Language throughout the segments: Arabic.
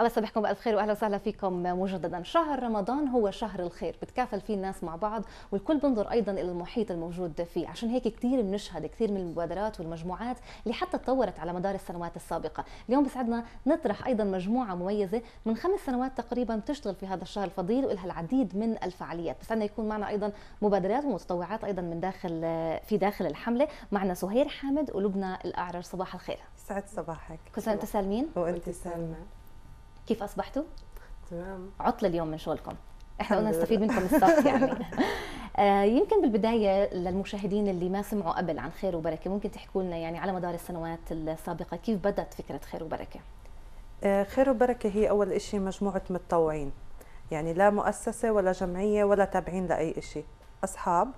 الله يصبحكم بألف خير وأهلا وسهلا فيكم مجددا. شهر رمضان هو شهر الخير. بتكافل فيه الناس مع بعض والكل بنظر أيضا إلى المحيط الموجود فيه. عشان هيك كثير بنشهد كثير من المبادرات والمجموعات اللي حتى تطورت على مدار السنوات السابقة. اليوم بسعدنا نطرح أيضا مجموعة مميزة من خمس سنوات تقريبا بتشتغل في هذا الشهر الفضيل ولها العديد من الفعاليات. بسعدنا يكون معنا أيضا مبادرات ومتطوعات أيضا من داخل في داخل الحملة. معنا سهير حامد ولبنى الأعرج. صباح الخير. سعد صباحك. كل سنة وأنتم سالمين؟ وأنت سالمة. كيف أصبحتوا؟ تمام. عطل اليوم من شغلكم. إحنا قلنا نستفيد منكم الصف يعني. آه يمكن بالبداية للمشاهدين اللي ما سمعوا قبل عن خير وبركة ممكن تحكوا لنا يعني على مدار السنوات السابقة كيف بدأت فكرة خير وبركة؟ آه خير وبركة هي أول شيء مجموعة متطوعين. يعني لا مؤسسة ولا جمعية ولا تابعين لأي شيء أصحاب.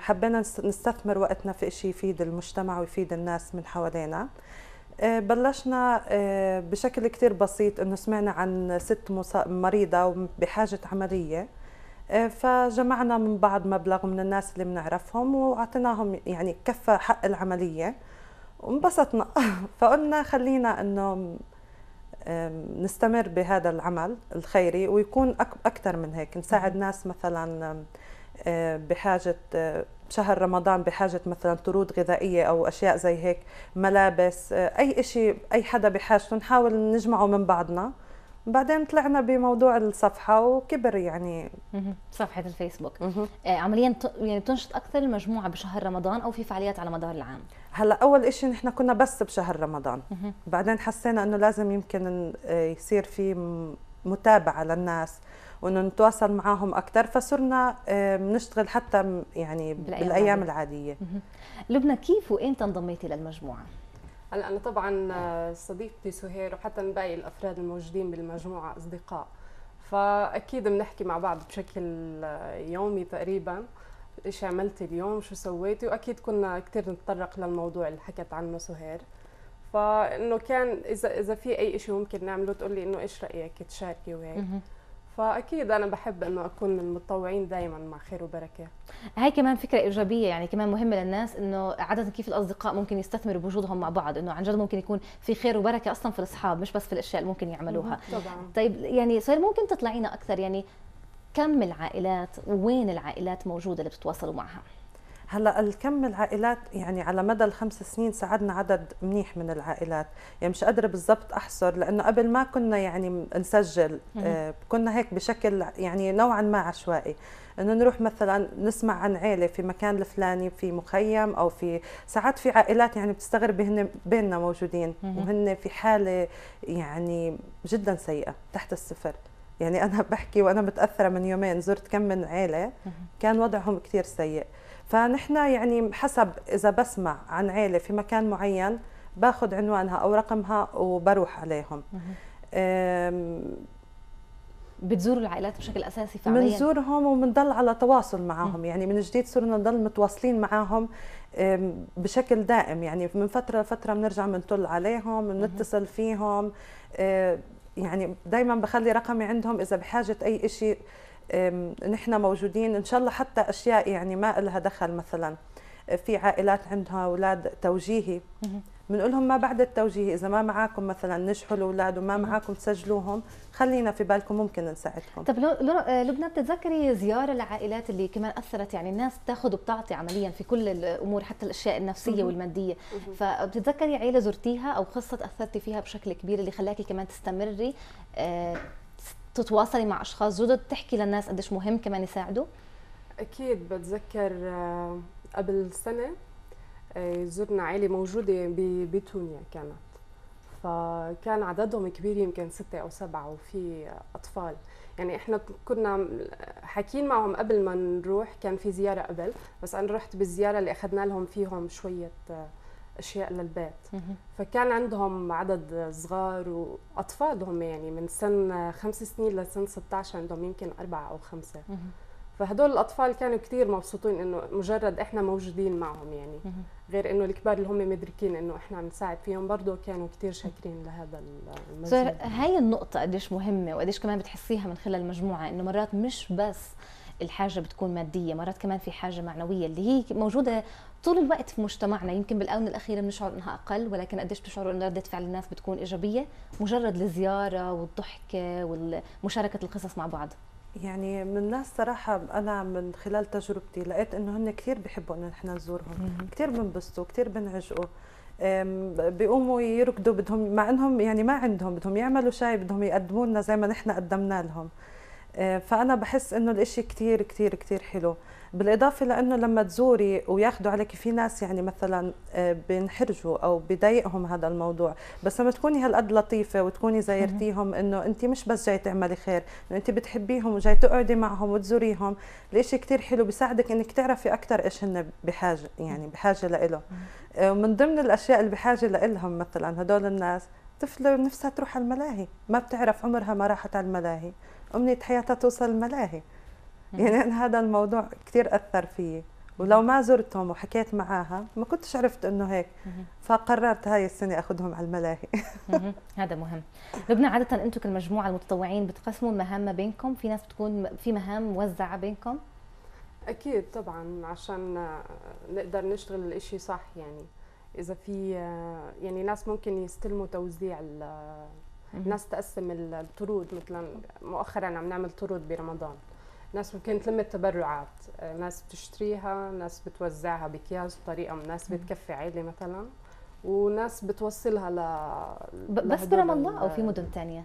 حبينا نستثمر وقتنا في شيء يفيد المجتمع ويفيد الناس من حوالينا. بلشنا آه، بشكل كتير بسيط إنه سمعنا عن ست مريضة بحاجة عملية. آه، فجمعنا من بعض مبلغ من الناس اللي بنعرفهم وأعطيناهم يعني كفى حق العملية. وانبسطنا. فقلنا خلينا إنه نستمر بهذا العمل الخيري ويكون أكثر من هيك. نساعد ناس مثلا بحاجة شهر رمضان بحاجة مثلا طرود غذائية أو أشياء زي هيك ملابس أي شيء أي حدا بحاجته نحاول نجمعه من بعضنا. بعدين طلعنا بموضوع الصفحة وكبر يعني. صفحة الفيسبوك. آه عمليا يعني بتنشط أكثر المجموعة بشهر رمضان أو في فعاليات على مدار العام؟ هلأ أول إشي نحن كنا بس بشهر رمضان. بعدين حسينا إنه لازم يمكن يصير في متابعة للناس وإنه نتواصل معهم أكثر فصرنا بنشتغل حتى يعني بالأيام, بالأيام العادية. لبنى كيف وإمتى انضميتي للمجموعة؟ هلا أنا طبعا آه، صديقتي سهير وحتى من باقي الأفراد الموجودين بالمجموعة أصدقاء. فأكيد بنحكي مع بعض بشكل آه، يومي تقريبا. إيش عملتي اليوم؟ شو سويتي؟ وأكيد كنا كثير نتطرق للموضوع اللي حكت عنه سهير. فإنه كان إذا إذا في أي شيء ممكن نعمله تقول لي إنه إيش رأيك تشاركي وهيك. فأكيد أنا بحب إنه أكون من المتطوعين دائما مع خير وبركة. هاي كمان فكرة إيجابية يعني كمان مهمة للناس إنه عادة كيف الأصدقاء ممكن يستثمروا بوجودهم مع بعض إنه عن جد ممكن يكون في خير وبركة أصلا في الأصحاب مش بس في الأشياء اللي ممكن يعملوها. طبعا. طيب يعني صار ممكن تطلعينا أكثر يعني كم العائلات وين العائلات موجودة اللي بتتواصلوا معها؟ هلا الكم العائلات يعني على مدى الخمس سنين ساعدنا عدد منيح من العائلات. يعني مش قادرة بالضبط أحصر لأنه قبل ما كنا يعني نسجل آه كنا هيك بشكل يعني نوعا ما عشوائي. إنه نروح مثلا نسمع عن عيلة في مكان الفلاني في مخيم أو في ساعات في عائلات يعني بتستغرب هن بيننا موجودين وهن في حالة يعني جدا سيئة تحت الصفر. يعني أنا بحكي وأنا متأثرة من يومين زرت كم من عيلة كان وضعهم كثير سيء. فنحن يعني حسب إذا بسمع عن عيلة في مكان معين باخذ عنوانها أو رقمها وبروح عليهم. بتزوروا العائلات بشكل أساسي فعليا؟ بنزورهم وبنضل على تواصل معهم يعني من جديد صرنا نضل متواصلين معهم بشكل دائم. يعني من فترة لفترة بنرجع بنطل عليهم بنتصل فيهم. يعني دائما بخلي رقمي عندهم إذا بحاجة أي شيء نحن موجودين. إن شاء الله حتى أشياء يعني ما لها دخل مثلا. في عائلات عندها أولاد توجيهي. بنقول لهم ما بعد التوجيه إذا ما معاكم مثلا نجحوا الأولاد وما معاكم تسجلوهم خلينا في بالكم ممكن نساعدكم. طب آه، لبنى بتتذكري زيارة لعائلات اللي كمان أثرت؟ يعني الناس تاخذ وبتعطي عمليا في كل الأمور حتى الأشياء النفسية والمادية. فبتتذكري عائله زرتيها أو قصة أثرتي فيها بشكل كبير اللي خلاكي كمان تستمري؟ آه، تتواصلي مع أشخاص جدد تحكي للناس قديش مهم كمان يساعدوا؟ أكيد بتذكر آه، قبل سنة آه، زرنا عائله موجودة بتونيا كانت. فكان عددهم كبير يمكن ستة أو سبعة وفي أطفال. يعني إحنا كنا حاكيين معهم قبل ما نروح كان في زيارة قبل بس أنا رحت بالزيارة اللي أخذنا لهم فيهم شوية آه، أشياء للبيت. فكان عندهم عدد صغار واطفال هم يعني من سن خمس سنين لسن 16 عندهم يمكن أربعة أو خمسة. فهدول الأطفال كانوا كثير مبسوطين إنه مجرد إحنا موجودين معهم يعني. غير إنه الكبار اللي هم مدركين إنه إحنا عم نساعد فيهم برضه كانوا كثير شاكرين لهذا المجهود. هاي النقطة قديش مهمة وقديش كمان بتحسيها من خلال المجموعة إنه مرات مش بس الحاجة بتكون مادية مرات كمان في حاجة معنوية اللي هي موجودة طول الوقت في مجتمعنا يمكن بالآونة الأخيرة بنشعر إنها أقل ولكن قديش بتشعروا إنه ردة فعل الناس بتكون إيجابية؟ مجرد الزيارة والضحكة ومشاركه القصص مع بعض. يعني من الناس صراحة أنا من خلال تجربتي لقيت إنه هن كثير بيحبوا إنه نحن نزورهم، كثير بنبسطوا، كثير بنعجقوا، بيقوموا يركضوا بدهم مع إنهم يعني ما عندهم بدهم يعملوا شيء بدهم يقدموا لنا زي ما نحن قدمنا لهم. فأنا بحس إنه الإشي كتير كتير كتير حلو. بالإضافة لإنه لما تزوري وياخذوا عليك في ناس يعني مثلا آه، بينحرجوا أو بضايقهم هذا الموضوع. بس لما تكوني هالقد لطيفة وتكوني زايرتيهم إنه انت مش بس جاي تعملي خير إنه انت بتحبيهم وجاي تقعدي معهم وتزوريهم الإشي كتير حلو بيساعدك إنك تعرفي أكثر إيش هن بحاجة يعني بحاجة لإله آه، ومن ضمن الأشياء اللي بحاجة لإلهم مثلا هدول الناس طفلة نفسها تروح على الملاهي. ما بتعرف عمرها ما راحت على الملاهي. أمنية حياتها توصل الملاهي. يعني أنا هذا الموضوع كثير أثر فيي. ولو ما زرتهم وحكيت معاها ما كنتش عرفت إنه هيك. فقررت هاي السنة أخذهم على الملاهي. هذا مهم. لبنى عادة أنتم كالمجموعة المتطوعين بتقسموا المهام ما بينكم؟ في ناس بتكون في مهام موزعة بينكم؟ أكيد طبعا عشان نقدر نشتغل الإشي صح يعني. إذا في يعني ناس ممكن يستلموا توزيع الناس تقسم الطرود مثلا مؤخرا عم نعمل طرود برمضان. ناس ممكن تلم التبرعات. ناس بتشتريها ناس بتوزعها باكياس بطريقة ناس بتكفي عائله مثلا. وناس بتوصلها ل بس الله أو في مدن ثانية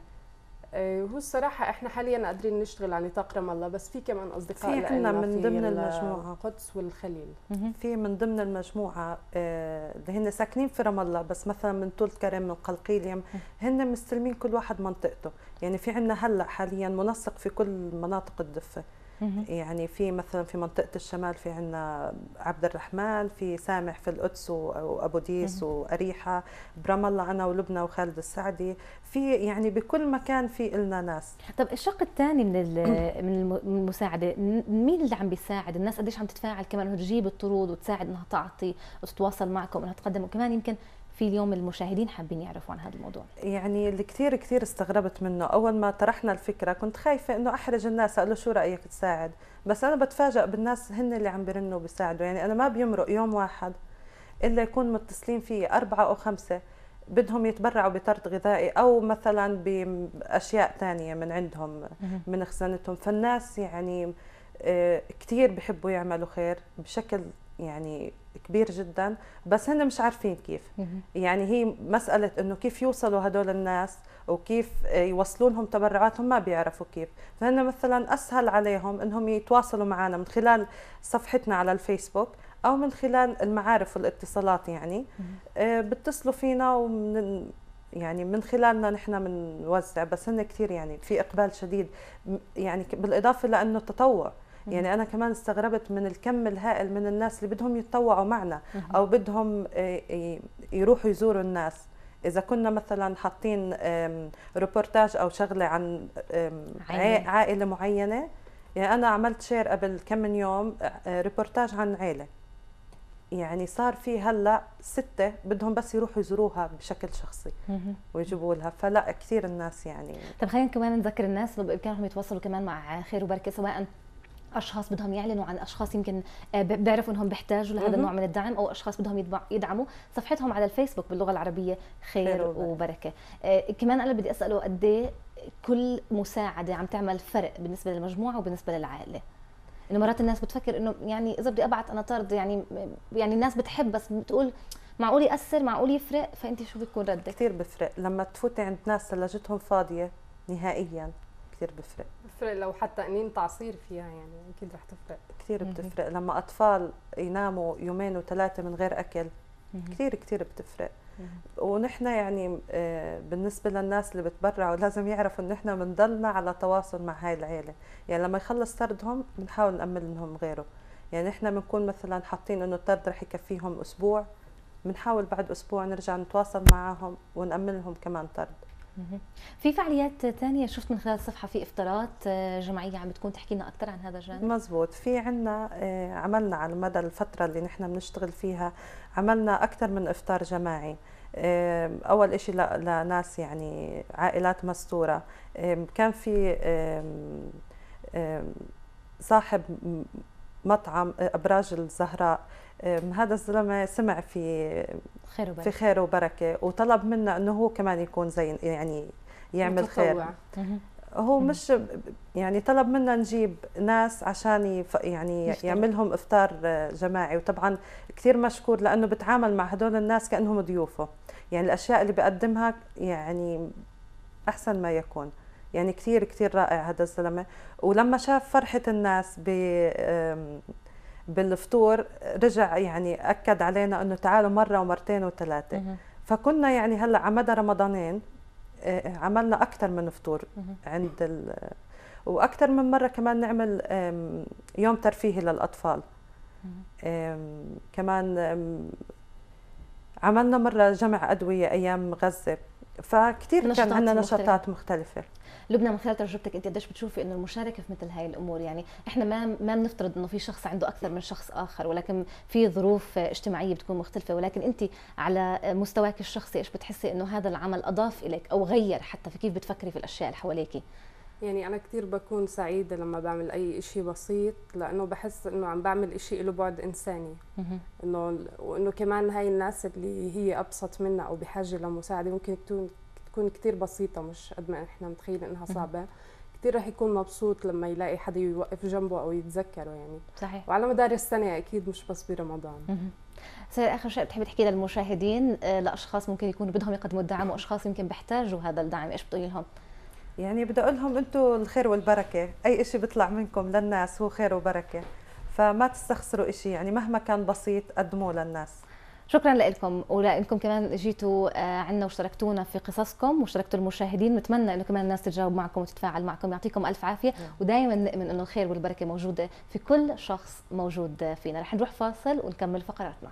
هو الصراحة إحنا حاليا قادرين نشتغل على نطاق رام الله بس في كمان أصدقاء في عندنا من ضمن المجموعة. القدس والخليل. في من ضمن المجموعة آه، اللي هن ساكنين في رام الله بس مثلا من طول كرم من قلقيليم هن مستلمين كل واحد منطقته. يعني في عندنا هلأ حاليا منسق في كل مناطق الضفة يعني في مثلا في منطقة الشمال في عندنا عبد الرحمن في سامح في القدس وأبو ديس وأريحة برام الله أنا ولبنى وخالد السعدي. في يعني بكل مكان في لنا ناس. طب الشق الثاني من من المساعدة مين اللي عم بيساعد الناس؟ قديش عم تتفاعل كمان؟ انه تجيب الطرود وتساعد إنها تعطي وتتواصل معكم انها تقدم وكمان يمكن في اليوم المشاهدين حابين يعرفوا عن هذا الموضوع. يعني اللي كثير كثير استغربت منه أول ما طرحنا الفكرة كنت خايفة إنه أحرج الناس أقول له شو رأيك تساعد؟ بس أنا بتفاجئ بالناس هن اللي عم بيرنوا بيساعدوا. يعني أنا ما بيمرق يوم واحد إلا يكون متصلين فيه أربعة أو خمسة بدهم يتبرعوا بطرد غذائي أو مثلا بأشياء ثانية من عندهم من خزانتهم. فالناس يعني آه، كثير بحبوا يعملوا خير بشكل يعني كبير جدا بس هن مش عارفين كيف. يعني هي مسألة إنه كيف يوصلوا هدول الناس وكيف يوصلوا لهم تبرعاتهم ما بيعرفوا كيف. فهن مثلا أسهل عليهم إنهم يتواصلوا معنا من خلال صفحتنا على الفيسبوك أو من خلال المعارف والاتصالات يعني. آه، بتصلوا فينا ومن يعني من خلالنا نحن بنوزع بس هن كثير يعني في إقبال شديد يعني بالإضافة لأنه تطوع. يعني أنا كمان استغربت من الكم الهائل من الناس اللي بدهم يتطوعوا معنا أو بدهم آه، يروحوا يزوروا الناس. إذا كنا مثلا حاطين روبورتاج أو شغلة عن عائلة. معينة يعني أنا عملت share قبل كم من يوم ريبورتاج عن عائله يعني صار في هلأ ستة بدهم بس يروحوا يزوروها بشكل شخصي ويجيبوا لها. فلأ كثير الناس يعني طب خلينا كمان نذكر الناس انه بإمكانهم يتواصلوا كمان مع خير وبركة سواء أشخاص بدهم يعلنوا عن أشخاص يمكن آه، بيعرفوا إنهم بيحتاجوا لهذا النوع من الدعم أو أشخاص بدهم يدعموا. صفحتهم على الفيسبوك باللغة العربية خير, وبركة. آه، كمان أنا بدي أسأله قد إيه كل مساعدة عم تعمل فرق بالنسبة للمجموعة وبالنسبة للعائلة؟ إنه مرات الناس بتفكر إنه يعني إذا بدي أبعت أنا طرد يعني يعني الناس بتحب بس بتقول معقول يأثر معقول يفرق؟ فانت شو بيكون ردك؟ كثير بفرق. لما تفوتي عند ناس ثلاجتهم فاضية نهائيا كثير بفرق. بفرق لو حتى قنين تعصير فيها يعني أكيد رح تفرق. كثير بتفرق. لما أطفال يناموا يومين وثلاثه من غير أكل كثير كثير بتفرق. ونحن يعني آه، بالنسبة للناس اللي بتبرعوا لازم يعرفوا إن إحنا بنضلنا على تواصل مع هاي العيلة. يعني لما يخلص طردهم بنحاول نأمن لهم غيره. يعني إحنا بنكون مثلا حاطين إنه الطرد رح يكفيهم أسبوع بنحاول بعد أسبوع نرجع نتواصل معهم ونأمن لهم كمان طرد. في فعاليات ثانية شفت من خلال الصفحة في إفطارات آه، جماعية عم بتكون تحكي لنا أكثر عن هذا الجانب؟ مزبوط. في عنا آه، عملنا على مدى الفترة اللي نحن بنشتغل فيها عملنا أكثر من إفطار جماعي. أول إشي لناس يعني عائلات مستورة. كان في صاحب مطعم أبراج الزهراء. هذا الزلمه سمع في خير وبركة. في خير وبركة وطلب منا إنه هو كمان يكون زي يعني يعمل متطوع. خير. هو مش يعني طلب منا نجيب ناس عشان يعني مشترك. يعملهم إفطار جماعي. وطبعا كثير مشكور لأنه بتعامل مع هدول الناس كأنهم ضيوفه. يعني الأشياء اللي بقدمها يعني أحسن ما يكون. يعني كثير كثير رائع هذا الزلمه ولما شاف فرحة الناس ب بالفطور رجع يعني أكد علينا إنه تعالوا مرة ومرتين وثلاثة. فكنا يعني هلأ على مدى رمضانين آه، عملنا أكثر من فطور عند ال... وأكثر من مرة كمان نعمل يوم ترفيهي للأطفال. كمان عملنا مرة جمع أدوية أيام غزة. فكتير كان عندنا نشاطات مختلفة. لبنى من خلال تجربتك انت قديش بتشوفي انه المشاركة في مثل هاي الأمور؟ يعني إحنا ما ما بنفترض إنه في شخص عنده أكثر من شخص آخر ولكن في ظروف اجتماعية بتكون مختلفة. ولكن انت على مستواك الشخصي إيش بتحسي إنه هذا العمل أضاف إليك أو غير حتى؟ في كيف بتفكري في الأشياء اللي حواليكي؟ يعني أنا كثير بكون سعيدة لما بعمل أي إشي بسيط لأنه بحس إنه عم بعمل إشي له بعد إنساني. إنه وإنه كمان هاي الناس اللي هي أبسط منا أو بحاجة لمساعدة ممكن تكون تكون كثير بسيطة مش قد ما إحنا متخيلين إنها صعبة. كثير رح يكون مبسوط لما يلاقي حدا يوقف جنبه أو يتذكره يعني. صحيح. وعلى مدار السنة أكيد مش بس برمضان. سير آخر شيء بتحبي تحكي للمشاهدين آه، لأشخاص ممكن يكونوا بدهم يقدموا الدعم وأشخاص يمكن بيحتاجوا هذا الدعم إيش بتقولي لهم؟ يعني بدي أقول لهم أنتم الخير والبركة أي شيء بيطلع منكم للناس هو خير وبركة فما تستخسروا شيء يعني مهما كان بسيط قدموه للناس. شكرا لكم ولانكم كمان جيتوا آه، عنا واشتركتونا في قصصكم واشتركتوا المشاهدين نتمنى إنه كمان الناس تتجاوب معكم وتتفاعل معكم يعطيكم ألف عافية نعم. ودائما نؤمن إنه الخير والبركة موجوده في كل شخص موجود فينا. رح نروح فاصل ونكمل فقراتنا.